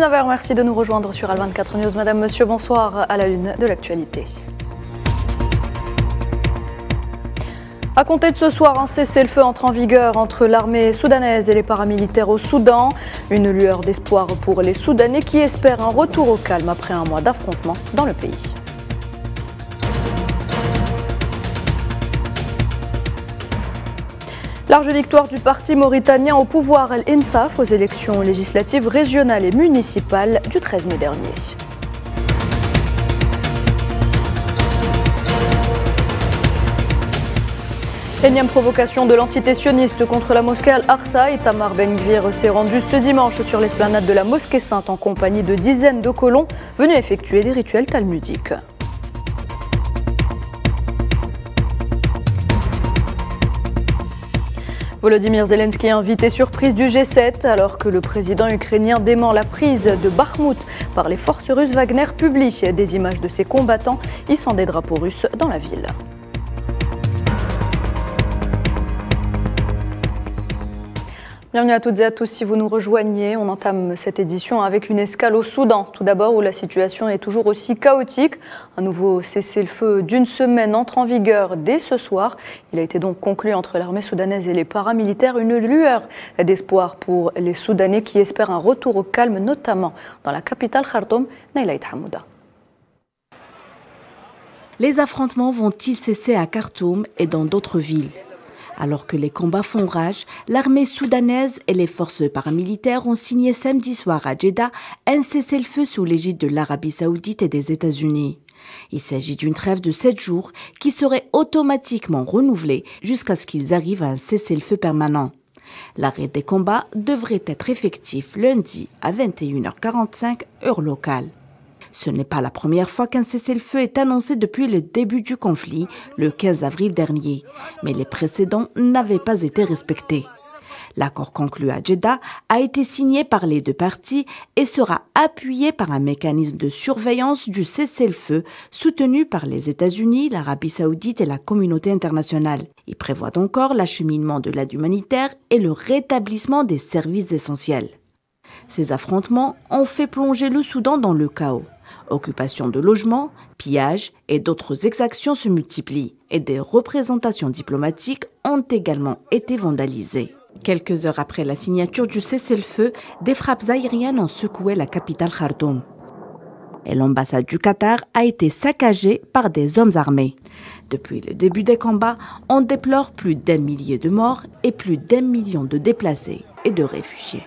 19h, merci de nous rejoindre sur Al24 News. Madame, Monsieur, bonsoir à la une de l'actualité. À compter de ce soir, un cessez-le-feu entre en vigueur entre l'armée soudanaise et les paramilitaires au Soudan. Une lueur d'espoir pour les Soudanais qui espèrent un retour au calme après un mois d'affrontement dans le pays. Large victoire du parti mauritanien au pouvoir El Insaf aux élections législatives régionales et municipales du 13 mai dernier. Énième provocation de l'entité sioniste contre la mosquée Al-Aqsa, Itamar Ben-Gvir s'est rendu ce dimanche sur l'esplanade de la mosquée sainte en compagnie de dizaines de colons venus effectuer des rituels talmudiques. Volodymyr Zelensky invité surprise du G7 alors que le président ukrainien dément la prise de Bakhmut par les forces russes Wagner publie des images de ses combattants hissant des drapeaux russes dans la ville. Bienvenue à toutes et à tous si vous nous rejoignez. On entame cette édition avec une escale au Soudan. Tout d'abord où la situation est toujours aussi chaotique. Un nouveau cessez-le-feu d'une semaine entre en vigueur dès ce soir. Il a été donc conclu entre l'armée soudanaise et les paramilitaires une lueur d'espoir pour les Soudanais qui espèrent un retour au calme, notamment dans la capitale Khartoum, Naïlaït Hamouda. Les affrontements vont-ils cesser à Khartoum et dans d'autres villes? Alors que les combats font rage, l'armée soudanaise et les forces paramilitaires ont signé samedi soir à Jeddah un cessez-le-feu sous l'égide de l'Arabie saoudite et des États-Unis. Il s'agit d'une trêve de sept jours qui serait automatiquement renouvelée jusqu'à ce qu'ils arrivent à un cessez-le-feu permanent. L'arrêt des combats devrait être effectif lundi à 21h45 heure locale. Ce n'est pas la première fois qu'un cessez-le-feu est annoncé depuis le début du conflit, le 15 avril dernier, mais les précédents n'avaient pas été respectés. L'accord conclu à Jeddah a été signé par les deux parties et sera appuyé par un mécanisme de surveillance du cessez-le-feu soutenu par les États-Unis, l'Arabie saoudite et la communauté internationale. Il prévoit encore l'acheminement de l'aide humanitaire et le rétablissement des services essentiels. Ces affrontements ont fait plonger le Soudan dans le chaos. Occupation de logements, pillages et d'autres exactions se multiplient et des représentations diplomatiques ont également été vandalisées. Quelques heures après la signature du cessez-le-feu, des frappes aériennes ont secoué la capitale Khartoum. Et l'ambassade du Qatar a été saccagée par des hommes armés. Depuis le début des combats, on déplore plus d'un millier de morts et plus d'un million de déplacés et de réfugiés.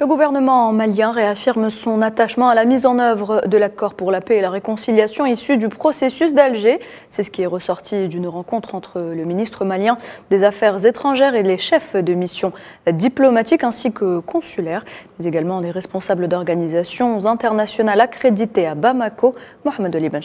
Le gouvernement malien réaffirme son attachement à la mise en œuvre de l'accord pour la paix et la réconciliation issu du processus d'Alger. C'est ce qui est ressorti d'une rencontre entre le ministre malien des Affaires étrangères et les chefs de mission diplomatiques ainsi que consulaires, mais également des responsables d'organisations internationales accréditées à Bamako, Mohamed Ali Ben.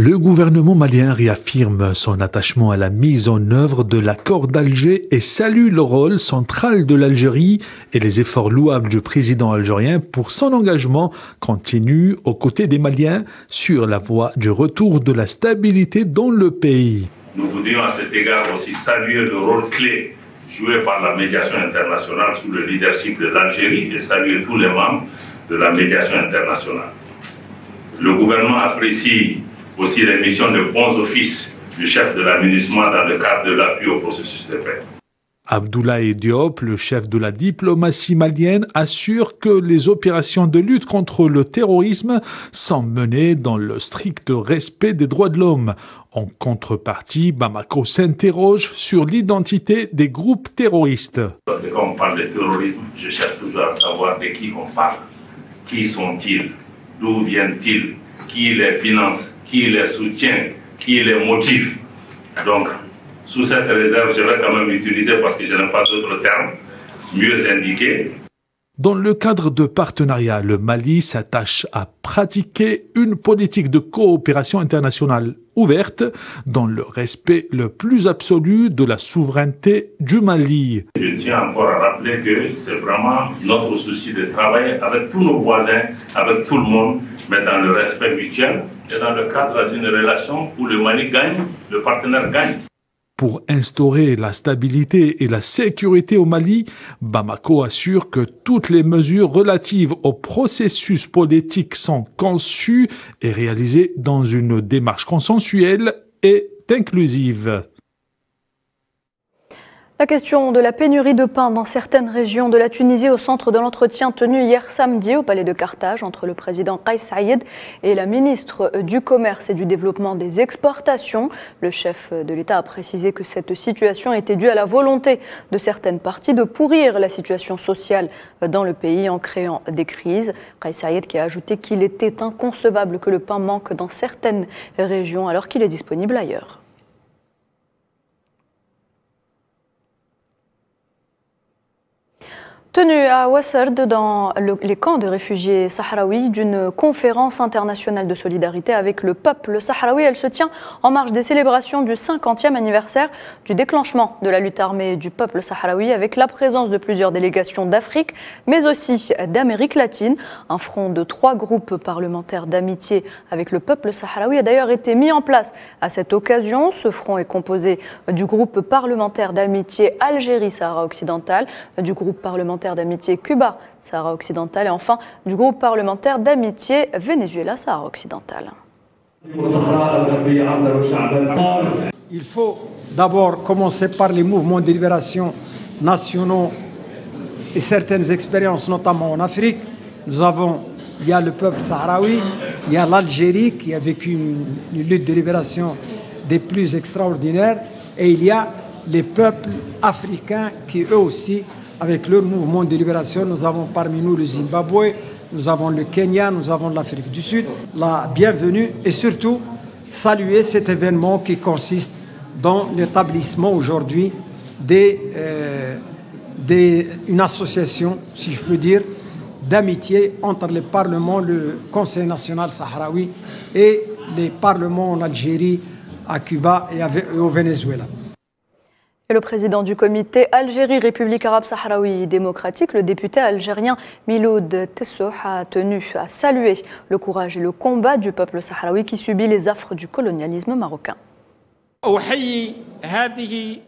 Le gouvernement malien réaffirme son attachement à la mise en œuvre de l'accord d'Alger et salue le rôle central de l'Algérie et les efforts louables du président algérien pour son engagement continu aux côtés des Maliens sur la voie du retour de la stabilité dans le pays. Nous voudrions à cet égard aussi saluer le rôle clé joué par la médiation internationale sous le leadership de l'Algérie et saluer tous les membres de la médiation internationale. Le gouvernement apprécie aussi les missions de bons offices du chef de l'aménagement dans le cadre de l'appui au processus de paix. Abdoulaye Diop, le chef de la diplomatie malienne, assure que les opérations de lutte contre le terrorisme sont menées dans le strict respect des droits de l'homme. En contrepartie, Bamako s'interroge sur l'identité des groupes terroristes. Parce que quand on parle de terrorisme, je cherche toujours à savoir de qui on parle. Qui sont-ils? D'où viennent-ils? Qui les finance? Qui les soutient, qui les motive. Donc, sous cette réserve, je vais quand même utiliser, parce que je n'ai pas d'autres termes, mieux indiqués. Dans le cadre de partenariat, le Mali s'attache à pratiquer une politique de coopération internationale ouverte dans le respect le plus absolu de la souveraineté du Mali. Je tiens encore à rappeler que c'est vraiment notre souci de travailler avec tous nos voisins, avec tout le monde, mais dans le respect mutuel et dans le cadre d'une relation où le Mali gagne, le partenaire gagne. Pour instaurer la stabilité et la sécurité au Mali, Bamako assure que toutes les mesures relatives au processus politique sont conçues et réalisées dans une démarche consensuelle et inclusive. La question de la pénurie de pain dans certaines régions de la Tunisie au centre de l'entretien tenu hier samedi au palais de Carthage entre le président Kais Saïd et la ministre du Commerce et du Développement des Exportations. Le chef de l'État a précisé que cette situation était due à la volonté de certaines parties de pourrir la situation sociale dans le pays en créant des crises. Kais Saïd qui a ajouté qu'il était inconcevable que le pain manque dans certaines régions alors qu'il est disponible ailleurs. Tenue à Ouassard, dans les camps de réfugiés sahraouis, d'une conférence internationale de solidarité avec le peuple sahraoui. Elle se tient en marge des célébrations du 50e anniversaire du déclenchement de la lutte armée du peuple sahraoui, avec la présence de plusieurs délégations d'Afrique, mais aussi d'Amérique latine. Un front de trois groupes parlementaires d'amitié avec le peuple sahraoui a d'ailleurs été mis en place à cette occasion. Ce front est composé du groupe parlementaire d'amitié Algérie-Sahara occidental, du groupe parlementaire d'amitié Cuba-Sahara occidental et enfin du groupe parlementaire d'amitié Venezuela-Sahara occidental. Il faut d'abord commencer par les mouvements de libération nationaux et certaines expériences, notamment en Afrique. Nous avons, il y a le peuple sahraoui, il y a l'Algérie qui a vécu une lutte de libération des plus extraordinaires, et il y a les peuples africains qui eux aussi avec leur mouvement de libération, nous avons parmi nous le Zimbabwe, nous avons le Kenya, nous avons l'Afrique du Sud. La bienvenue et surtout saluer cet événement qui consiste dans l'établissement aujourd'hui d'une euh, association, si je peux dire, d'amitié entre le Parlement, le Conseil national sahraoui et les parlements en Algérie, à Cuba et au Venezuela. Et le président du comité Algérie République arabe sahraoui démocratique, le député algérien Miloud Tessouh, a tenu à saluer le courage et le combat du peuple sahraoui qui subit les affres du colonialisme marocain.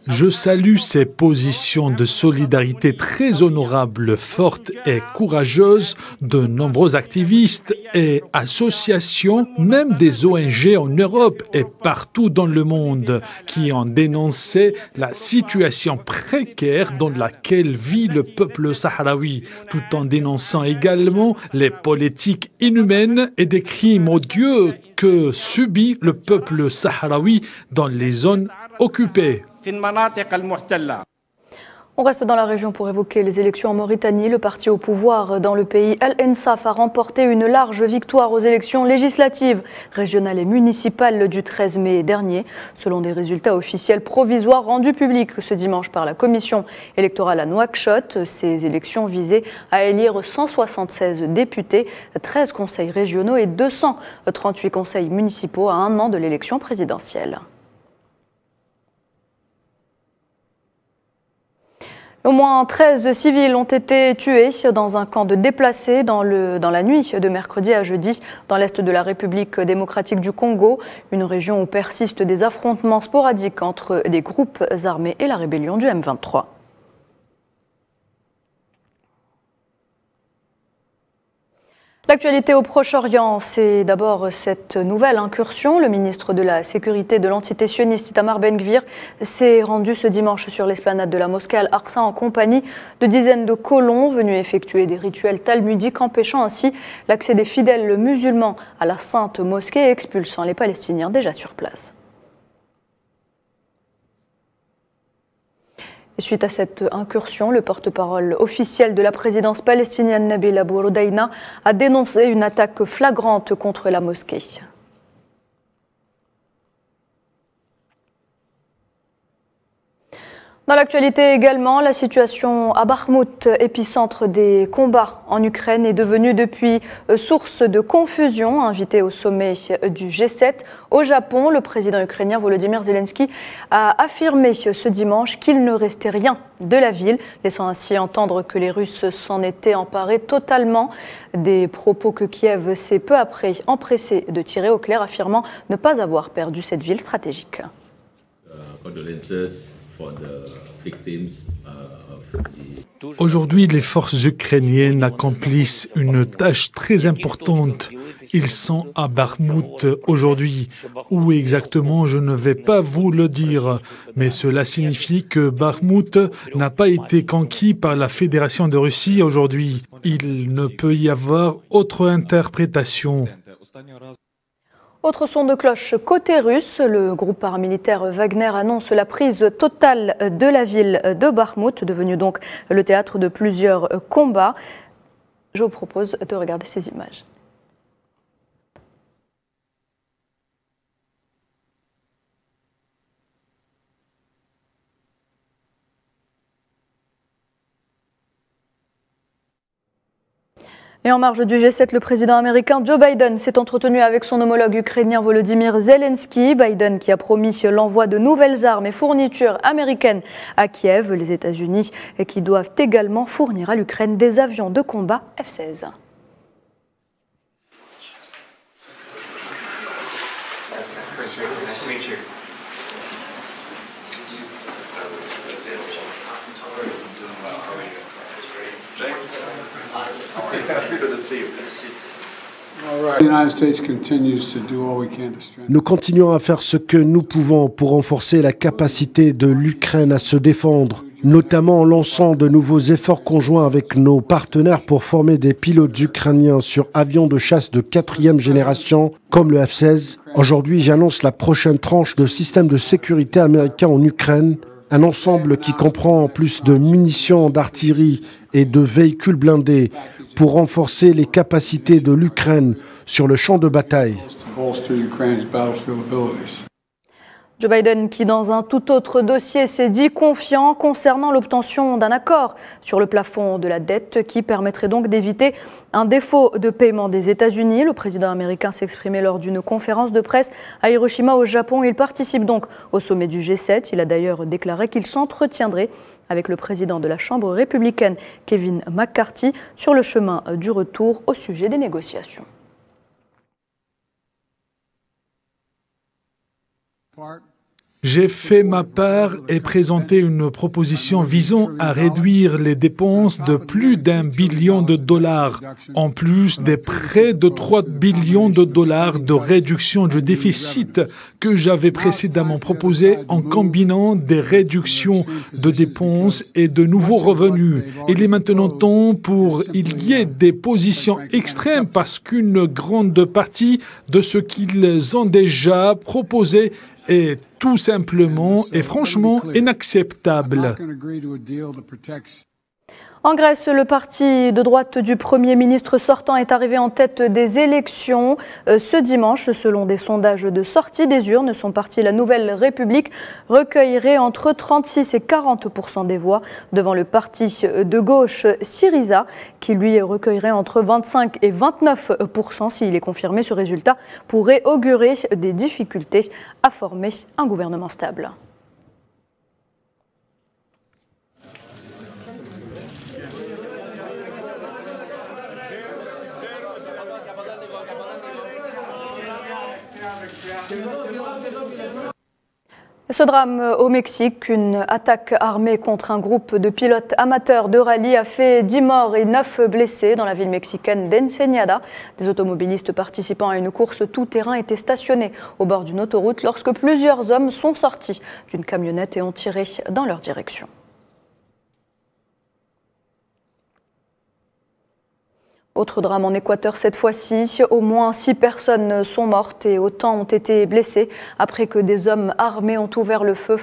Je salue ces positions de solidarité très honorables, fortes et courageuses de nombreux activistes et associations, même des ONG en Europe et partout dans le monde, qui ont dénoncé la situation précaire dans laquelle vit le peuple sahraoui, tout en dénonçant également les politiques inhumaines et des crimes odieux que subit le peuple sahraoui dans les zones occupées. On reste dans la région pour évoquer les élections en Mauritanie. Le parti au pouvoir dans le pays, El Ensaf, a remporté une large victoire aux élections législatives, régionales et municipales du 13 mai dernier, selon des résultats officiels provisoires rendus publics ce dimanche par la commission électorale à Nouakchott. Ces élections visaient à élire 176 députés, 13 conseils régionaux et 238 conseils municipaux à un an de l'élection présidentielle. Au moins 13 civils ont été tués dans un camp de déplacés dans, le, dans la nuit de mercredi à jeudi dans l'est de la République démocratique du Congo, une région où persistent des affrontements sporadiques entre des groupes armés et la rébellion du M23. L'actualité au Proche-Orient, c'est d'abord cette nouvelle incursion. Le ministre de la Sécurité de l'entité sioniste Itamar Ben-Gvir s'est rendu ce dimanche sur l'esplanade de la mosquée Al-Aqsa en compagnie de dizaines de colons venus effectuer des rituels talmudiques, empêchant ainsi l'accès des fidèles musulmans à la sainte mosquée et expulsant les Palestiniens déjà sur place. Suite à cette incursion, le porte-parole officiel de la présidence palestinienne Nabil Abou a dénoncé une attaque flagrante contre la mosquée. Dans l'actualité également, la situation à Bakhmut, épicentre des combats en Ukraine, est devenue depuis euh, source de confusion. Invité au sommet du G7 au Japon, le président ukrainien Volodymyr Zelensky a affirmé ce dimanche qu'il ne restait rien de la ville, laissant ainsi entendre que les Russes s'en étaient emparés totalement. Des propos que Kiev s'est peu après empressé de tirer au clair, affirmant ne pas avoir perdu cette ville stratégique. Aujourd'hui, les forces ukrainiennes accomplissent une tâche très importante. Ils sont à Bakhmut aujourd'hui. Où exactement, je ne vais pas vous le dire, mais cela signifie que Bakhmut n'a pas été conquis par la Fédération de Russie aujourd'hui. Il ne peut y avoir autre interprétation. Autre son de cloche côté russe, le groupe paramilitaire Wagner annonce la prise totale de la ville de Bakhmut, devenue donc le théâtre de plusieurs combats. Je vous propose de regarder ces images. Et en marge du G7, le président américain Joe Biden s'est entretenu avec son homologue ukrainien Volodymyr Zelensky. Biden qui a promis l'envoi de nouvelles armes et fournitures américaines à Kiev, les États-Unis, et qui doivent également fournir à l'Ukraine des avions de combat F-16. Nous continuons à faire ce que nous pouvons pour renforcer la capacité de l'Ukraine à se défendre, notamment en lançant de nouveaux efforts conjoints avec nos partenaires pour former des pilotes ukrainiens sur avions de chasse de quatrième génération comme le F-16. Aujourd'hui, j'annonce la prochaine tranche de systèmes de sécurité américains en Ukraine un ensemble qui comprend plus de munitions d'artillerie et de véhicules blindés pour renforcer les capacités de l'Ukraine sur le champ de bataille. Joe Biden qui, dans un tout autre dossier, s'est dit confiant concernant l'obtention d'un accord sur le plafond de la dette qui permettrait donc d'éviter un défaut de paiement des États-Unis. Le président américain exprimé lors d'une conférence de presse à Hiroshima au Japon. Il participe donc au sommet du G7. Il a d'ailleurs déclaré qu'il s'entretiendrait avec le président de la Chambre républicaine, Kevin McCarthy, sur le chemin du retour au sujet des négociations. J'ai fait ma part et présenté une proposition visant à réduire les dépenses de plus d'un billion de dollars, en plus des près de 3 billions de dollars de réduction du déficit que j'avais précédemment proposé en combinant des réductions de dépenses et de nouveaux revenus. Il est maintenant temps pour il y ait des positions extrêmes parce qu'une grande partie de ce qu'ils ont déjà proposé est tout simplement et franchement inacceptable. En Grèce, le parti de droite du Premier ministre sortant est arrivé en tête des élections euh, ce dimanche. Selon des sondages de sortie des urnes, son parti La Nouvelle République recueillerait entre 36 et 40% des voix devant le parti de gauche Syriza, qui lui recueillerait entre 25 et 29% s'il est confirmé. Ce résultat pourrait augurer des difficultés à former un gouvernement stable. Ce drame au Mexique, une attaque armée contre un groupe de pilotes amateurs de rallye a fait 10 morts et 9 blessés dans la ville mexicaine d'Ensenada. Des automobilistes participant à une course tout-terrain étaient stationnés au bord d'une autoroute lorsque plusieurs hommes sont sortis d'une camionnette et ont tiré dans leur direction. Autre drame en Équateur cette fois-ci, au moins six personnes sont mortes et autant ont été blessées après que des hommes armés ont ouvert le feu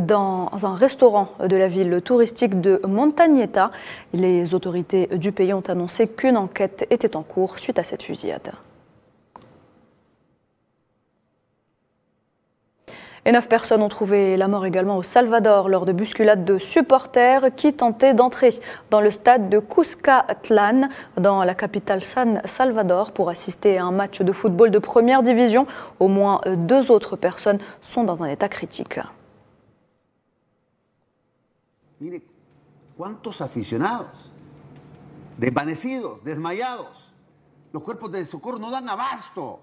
dans un restaurant de la ville touristique de Montagneta. Les autorités du pays ont annoncé qu'une enquête était en cours suite à cette fusillade. Et neuf personnes ont trouvé la mort également au Salvador lors de bousculades de supporters qui tentaient d'entrer dans le stade de Cuscatlán, dans la capitale San Salvador, pour assister à un match de football de première division. Au moins deux autres personnes sont dans un état critique. Mire, aficionados, desvanecidos, desmayados. Los cuerpos de socorro no dan abasto.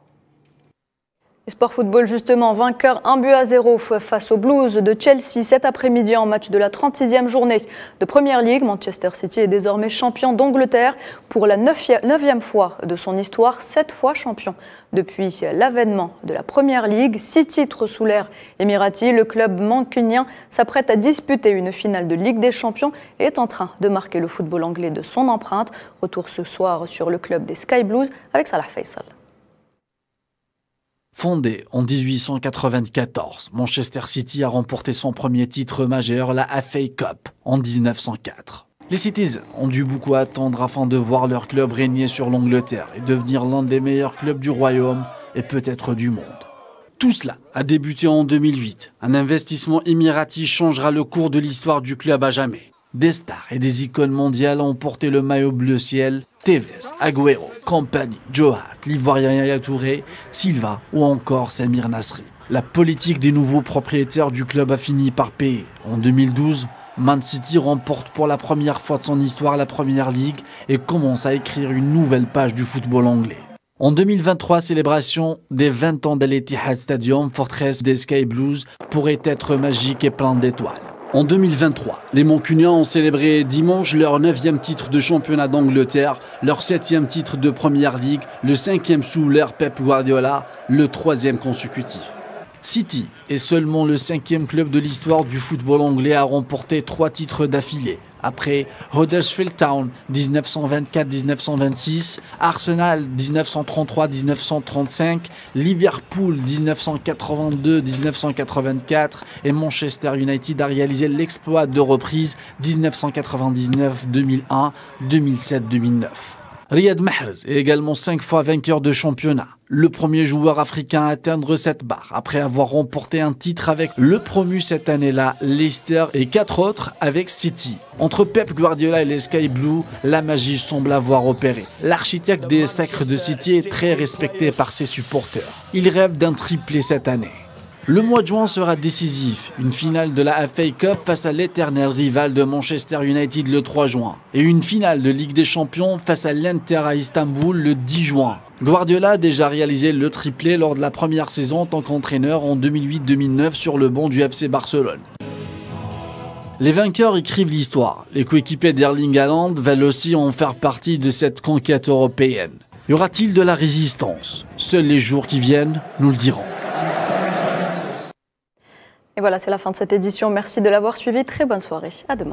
Sport football justement, vainqueur 1 but à 0 face aux Blues de Chelsea cet après-midi en match de la 36e journée de Première Ligue. Manchester City est désormais champion d'Angleterre pour la neuvième fois de son histoire, sept fois champion. Depuis l'avènement de la Première Ligue, six titres sous l'ère émirati, le club mancunien s'apprête à disputer une finale de Ligue des Champions et est en train de marquer le football anglais de son empreinte. Retour ce soir sur le club des Sky Blues avec Salah Faisal. Fondé en 1894, Manchester City a remporté son premier titre majeur, la FA Cup, en 1904. Les Citizens ont dû beaucoup attendre afin de voir leur club régner sur l'Angleterre et devenir l'un des meilleurs clubs du royaume et peut-être du monde. Tout cela a débuté en 2008. Un investissement émirati changera le cours de l'histoire du club à jamais. Des stars et des icônes mondiales ont porté le maillot bleu ciel Tevez, Agüero, Compagnie, Joe Hart, l'Ivoirien Yaya Touré, Silva ou encore Samir Nasri. La politique des nouveaux propriétaires du club a fini par payer. En 2012, Man City remporte pour la première fois de son histoire la Première Ligue et commence à écrire une nouvelle page du football anglais. En 2023, célébration des 20 ans de l'Etihad Stadium, forteresse des Sky Blues, pourrait être magique et plein d'étoiles. En 2023, les Mancuniens ont célébré dimanche leur neuvième titre de championnat d'Angleterre, leur septième titre de Première Ligue, le cinquième sous l'ère Pep Guardiola, le troisième consécutif. City est seulement le cinquième club de l'histoire du football anglais à remporter trois titres d'affilée, après Huddersfield Town 1924-1926, Arsenal 1933-1935, Liverpool 1982-1984 et Manchester United a réalisé l'exploit de reprise 1999-2001, 2007-2009. Riyad Mahrez est également cinq fois vainqueur de championnat. Le premier joueur africain à atteindre cette barre après avoir remporté un titre avec le promu cette année-là, Leicester, et quatre autres avec City. Entre Pep Guardiola et les Sky Blue, la magie semble avoir opéré. L'architecte des sacres de City est très respecté par ses supporters. Il rêve d'un triplé cette année. Le mois de juin sera décisif. Une finale de la FA Cup face à l'éternel rival de Manchester United le 3 juin. Et une finale de Ligue des Champions face à l'Inter à Istanbul le 10 juin. Guardiola a déjà réalisé le triplé lors de la première saison en tant qu'entraîneur en 2008-2009 sur le banc du FC Barcelone. Les vainqueurs écrivent l'histoire. Les coéquipiers d'Erling Haaland veulent aussi en faire partie de cette conquête européenne. Y aura-t-il de la résistance? Seuls les jours qui viennent nous le diront. Et voilà, c'est la fin de cette édition. Merci de l'avoir suivi. Très bonne soirée. À demain.